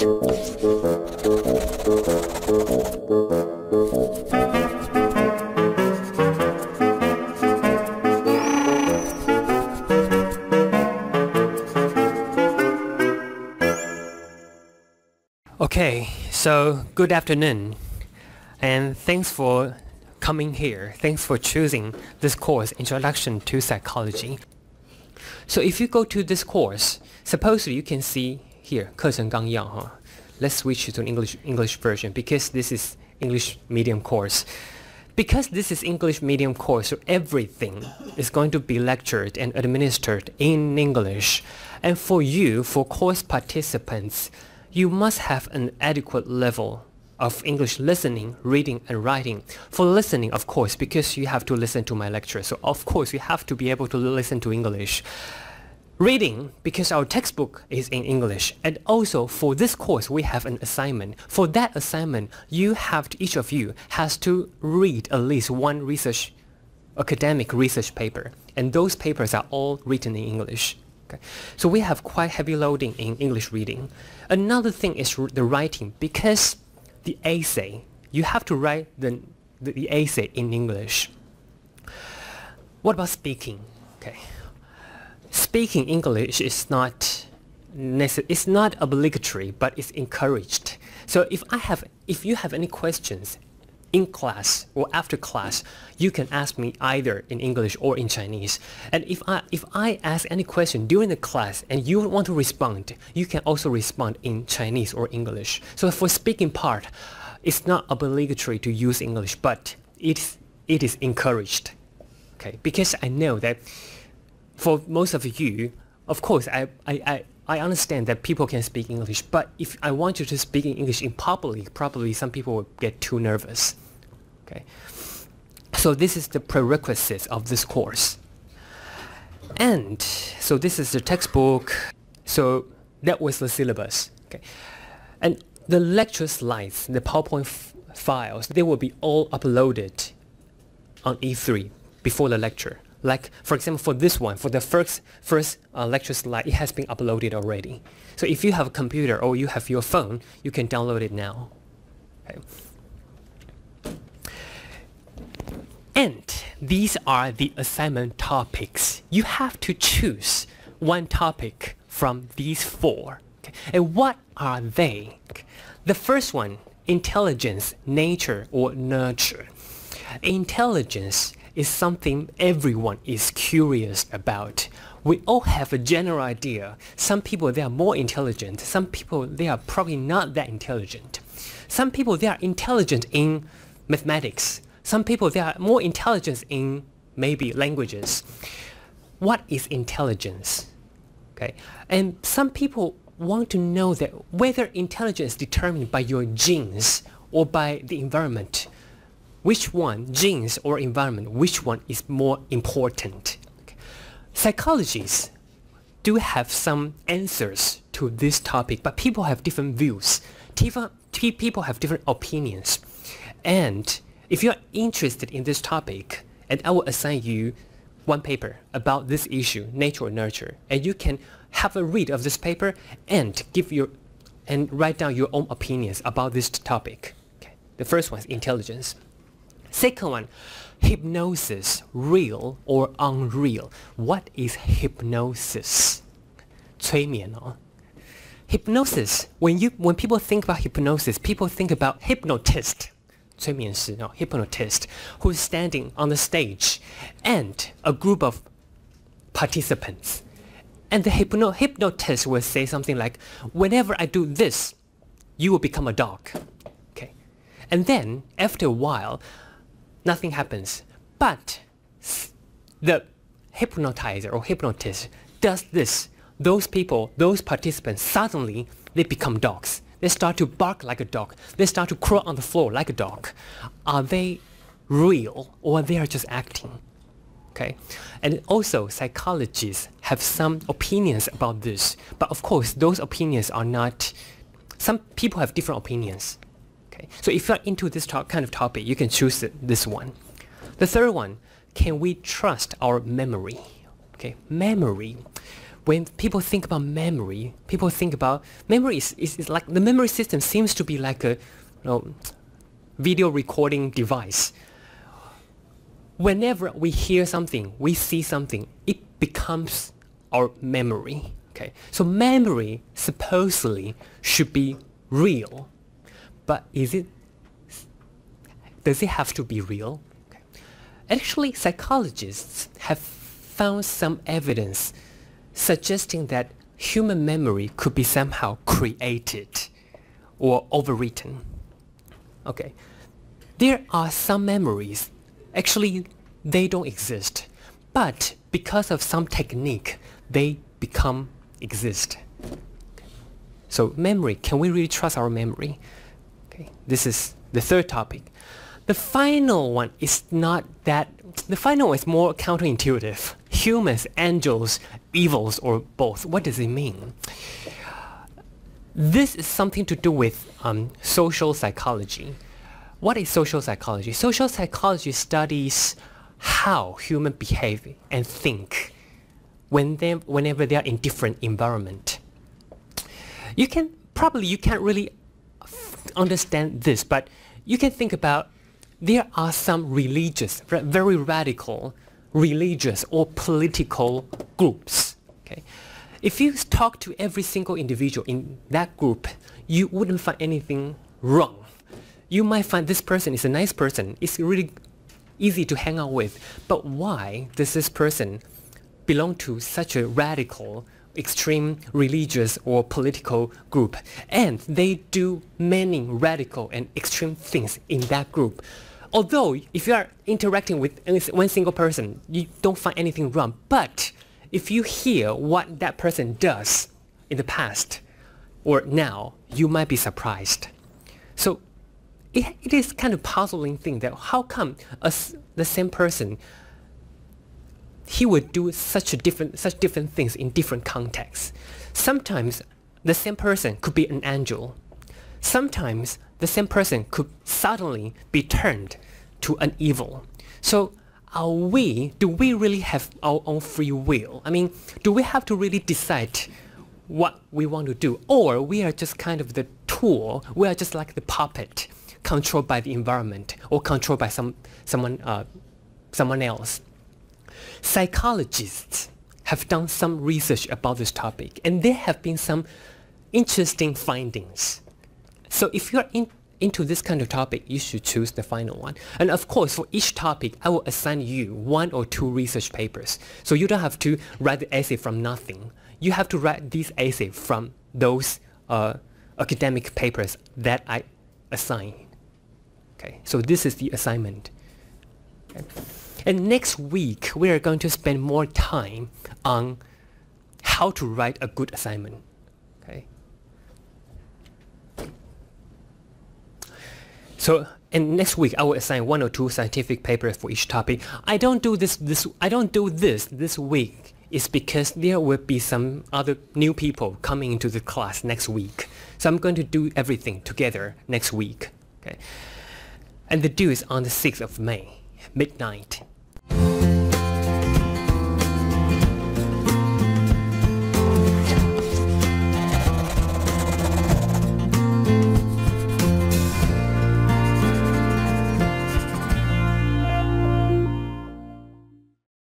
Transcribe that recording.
Okay, so good afternoon, and thanks for coming here. Thanks for choosing this course, Introduction to Psychology. So if you go to this course, supposedly you can see here, 课程纲要, huh? Let's switch to an English English version because this is English medium course. Because this is English medium course, so everything is going to be lectured and administered in English. And for you, for course participants, you must have an adequate level of English listening, reading, and writing. For listening, of course, because you have to listen to my lecture, so of course you have to be able to listen to English. Reading, because our textbook is in English. And also, for this course, we have an assignment. For that assignment, you have to, each of you has to read at least one research, academic research paper. And those papers are all written in English. Okay. So we have quite heavy loading in English reading. Another thing is the writing because the essay, you have to write the, the, the essay in English. What about speaking? Okay. Speaking English is not it's not obligatory, but it's encouraged. So if I have, if you have any questions in class or after class, you can ask me either in English or in Chinese. And if I, if I ask any question during the class and you want to respond, you can also respond in Chinese or English. So for speaking part, it's not obligatory to use English, but it's, it is encouraged. Okay, because I know that for most of you, of course, I, I, I, I understand that people can speak English, but if I want you to speak in English in public, probably some people will get too nervous. Okay. So this is the prerequisites of this course. And so this is the textbook. So that was the syllabus. Okay. And the lecture slides, the PowerPoint files, they will be all uploaded on E3 before the lecture. Like, for example, for this one, for the first, first uh, lecture slide, it has been uploaded already. So if you have a computer or you have your phone, you can download it now. Okay. And these are the assignment topics. You have to choose one topic from these four. Okay. And what are they? The first one, intelligence, nature, or nurture. Intelligence is something everyone is curious about. We all have a general idea. Some people, they are more intelligent. Some people, they are probably not that intelligent. Some people, they are intelligent in mathematics. Some people, they are more intelligent in maybe languages. What is intelligence? Okay. And some people want to know that whether intelligence is determined by your genes or by the environment which one, genes or environment, which one is more important? Psychologists do have some answers to this topic, but people have different views. People have different opinions. And if you're interested in this topic, and I will assign you one paper about this issue, nature or nurture, and you can have a read of this paper and give your and write down your own opinions about this topic. Okay. The first one is intelligence. Second one, hypnosis, real or unreal. What is hypnosis? 催眠哦。Hypnosis, when you when people think about hypnosis, people think about hypnotist, 催眠师, no, hypnotist, who's standing on the stage and a group of participants. And the hypno hypnotist will say something like, whenever I do this, you will become a dog. Okay. And then, after a while, nothing happens. But the hypnotizer or hypnotist does this. Those people, those participants, suddenly they become dogs. They start to bark like a dog. They start to crawl on the floor like a dog. Are they real or they are just acting? Okay. And also psychologists have some opinions about this. But of course, those opinions are not, some people have different opinions. Okay, so if you're into this kind of topic, you can choose this one. The third one, can we trust our memory? Okay, memory. when people think about memory, people think about memory is, is, is like the memory system seems to be like a you know, video recording device. Whenever we hear something, we see something, it becomes our memory. Okay, so memory supposedly should be real, but is it? Does it have to be real? Okay. Actually, psychologists have found some evidence suggesting that human memory could be somehow created or overwritten. Okay, there are some memories, actually they don't exist, but because of some technique, they become exist. So memory, can we really trust our memory? Okay, this is the third topic. The final one is not that, the final one is more counterintuitive. Humans, angels, evils, or both. What does it mean? This is something to do with um, social psychology. What is social psychology? Social psychology studies how humans behave and think when they, whenever they are in different environment. You can probably you can't really understand this, but you can think about there are some religious, very radical religious or political groups. Okay? If you talk to every single individual in that group, you wouldn't find anything wrong. You might find this person is a nice person. It's really easy to hang out with. But why does this person belong to such a radical, extreme religious or political group? And they do many radical and extreme things in that group. Although if you are interacting with one single person, you don't find anything wrong. But if you hear what that person does in the past or now, you might be surprised. So it, it is kind of puzzling thing that how come a, the same person he would do such a different such different things in different contexts. Sometimes the same person could be an angel. Sometimes the same person could suddenly be turned to an evil. So are we, do we really have our own free will? I mean, do we have to really decide what we want to do? Or we are just kind of the tool, we are just like the puppet controlled by the environment or controlled by some, someone, uh, someone else. Psychologists have done some research about this topic and there have been some interesting findings. So if you're in, into this kind of topic, you should choose the final one. And of course, for each topic, I will assign you one or two research papers. So you don't have to write the essay from nothing. You have to write this essay from those uh, academic papers that I assign. Okay, so this is the assignment. Okay. And next week, we are going to spend more time on how to write a good assignment. Okay. So, and next week I will assign one or two scientific papers for each topic. I don't do this this I don't do this this week. It's because there will be some other new people coming into the class next week. So I'm going to do everything together next week. Okay. And the due is on the 6th of May, midnight.